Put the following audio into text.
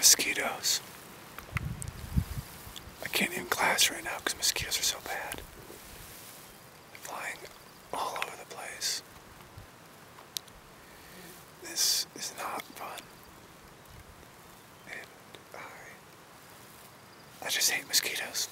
mosquitoes. I can't even class right now because mosquitoes are so bad. They're flying all over the place. This is not fun. And I, I just hate mosquitoes.